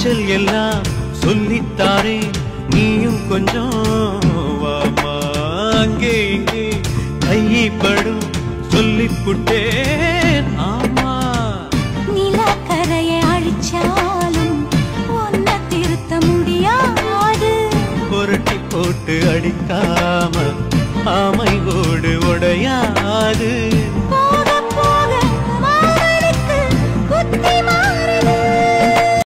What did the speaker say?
காய்ச்சல் எல்லாம் சொல்லித்தாரே நீயும் கொஞ்சம் வாமா அங்கே இங்கே. கைப்படும் சொல்லிப்புட்டேன். ஆமா. நிலக்கரையை அழிச்சாலும் ஒன்ன திருத்த முடியாது. புரட்டி போட்டு அடிக்காம ஆமை ஓடு உடையாது.